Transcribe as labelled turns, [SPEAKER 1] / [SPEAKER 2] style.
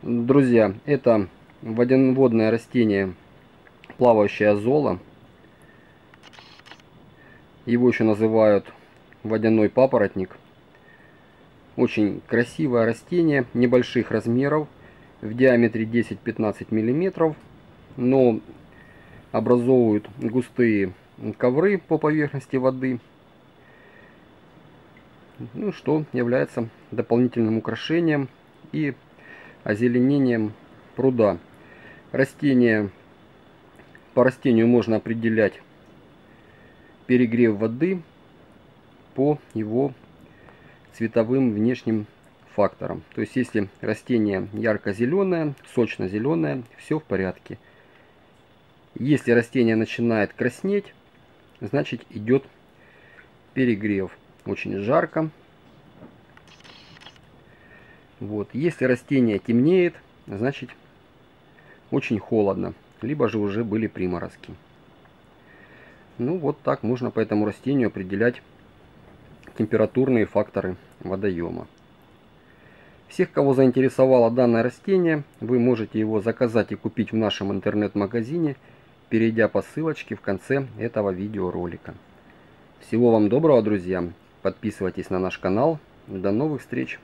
[SPEAKER 1] Друзья, это водяноводное растение, плавающее зола. Его еще называют водяной папоротник. Очень красивое растение, небольших размеров, в диаметре 10-15 мм, но образовывают густые ковры по поверхности воды, ну, что является дополнительным украшением и озеленением пруда. Растение, по растению можно определять перегрев воды по его цветовым внешним факторам. То есть, если растение ярко-зеленое, сочно-зеленое, все в порядке. Если растение начинает краснеть, значит идет перегрев. Очень жарко, вот. Если растение темнеет, значит очень холодно, либо же уже были приморозки. Ну вот так можно по этому растению определять температурные факторы водоема. Всех, кого заинтересовало данное растение, вы можете его заказать и купить в нашем интернет-магазине, перейдя по ссылочке в конце этого видеоролика. Всего вам доброго, друзья! Подписывайтесь на наш канал. До новых встреч!